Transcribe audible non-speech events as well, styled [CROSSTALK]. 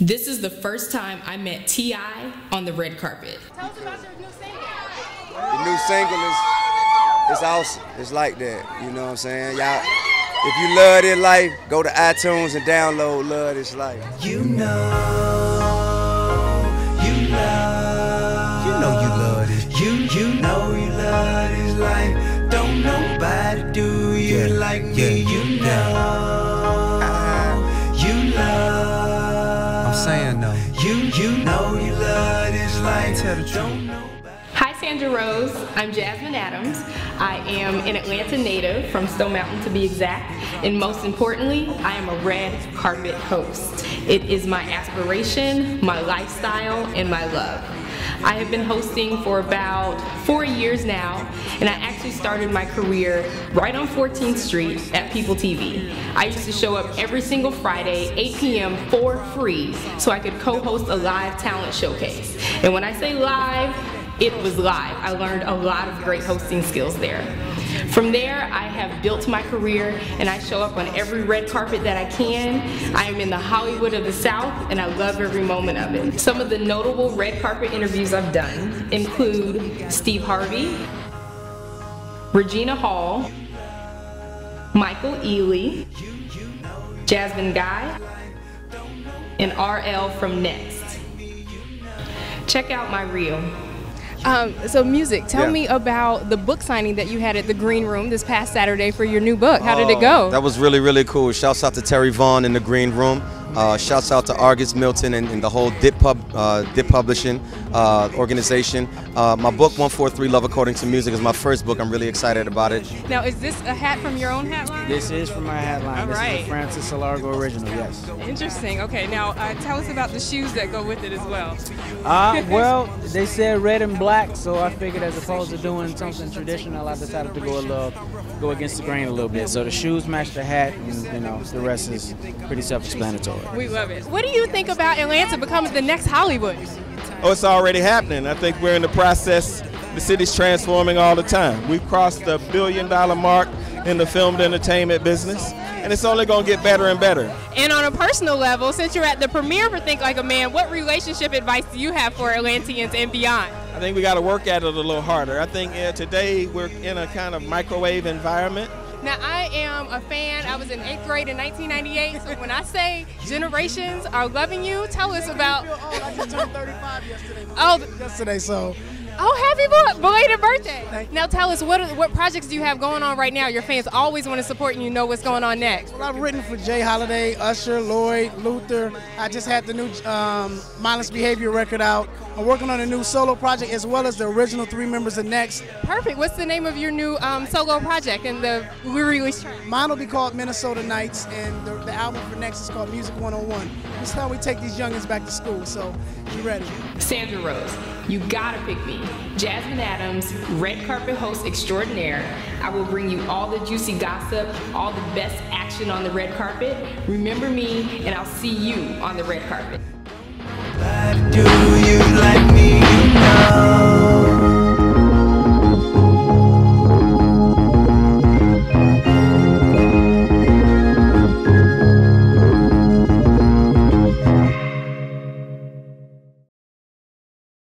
This is the first time I met T.I. on the red carpet. Tell us about your new single. The new single is it's awesome. It's like that. You know what I'm saying? Y'all, if you love this life, go to iTunes and download Love This Life. You know, you love, you know you love this. You you know you love this life. Don't nobody do you Yeah, like me. yeah, You know, You you know you love this life. Tell the truth. Don't nobody. Hi, Sandra Rose. I'm Jasmine Adams. I am an Atlanta native from Stone Mountain to be exact. And most importantly, I am a red carpet host. It is my aspiration, my lifestyle, and my love. I have been hosting for about four years now, and I actually started my career right on 14th Street at People TV. I used to show up every single Friday, 8 p.m. for free, so I could co-host a live talent showcase. And when I say live, it was live. I learned a lot of great hosting skills there. From there, I have built my career and I show up on every red carpet that I can. I am in the Hollywood of the South and I love every moment of it. Some of the notable red carpet interviews I've done include Steve Harvey, Regina Hall, Michael Ealy, Jasmine Guy, and RL from Next. Check out my reel. Um, so music. Tell Yeah. me about the book signing that you had at the Green Room this past Saturday for your new book. How did it Oh, go? That was really, really cool. Shouts out to Terry Vaughn in the green room. Uh, shouts out to Argus Milton and, and the whole Dip Pub, uh, Dip Publishing uh, organization. Uh, my book, 143 Love According to Music, is my first book. I'm really excited about it. now, is this a hat from your own hat line? This is from my hat line. All this right. is a Francis Salargo original, yes. Interesting. Okay, now uh, tell us about the shoes that go with it as well. Uh, [LAUGHS] well, they said red and black, so I figured as opposed to doing something traditional, I decided to go a little, go against the grain a little bit. So the shoes match the hat, and you know the rest is pretty self-explanatory. We love it. What do you think about Atlanta becoming the next Hollywood? Oh, it's already happening. I think we're in the process. The city's transforming all the time. We've crossed the billion dollar mark in the film and entertainment business, and it's only going to get better and better. And on a personal level, since you're at the premiere for Think Like a Man, what relationship advice do you have for Atlanteans and beyond? I think we got to work at it a little harder. I think uh, today we're in a kind of microwave environment. Now, I am a fan. I was in eighth grade in 1998. So when I say generations are loving you, tell us about. I just turned 35 yesterday. Oh, Yesterday, so oh, happy belated birthday! Now, tell us what what projects do you have going on right now? Your fans always want to support and you know what's going on next. well, I've written for J. Holiday, Usher, Lloyd, Luther. I just had the new um, Mindless Behavior record out. I'm working on a new solo project as well as the original three members of Next. Perfect. What's the name of your new um, solo project and the release track? Mine will be called Minnesota Nights, and the, the album for Next is called Music 101. This is how we take these youngins back to school, so you ready? Sandra Rose, you gotta pick me. Jasmine Adams, red carpet host extraordinaire. I will bring you all the juicy gossip, all the best action on the red carpet. Remember me, and I'll see you on the red carpet. You like me? Know.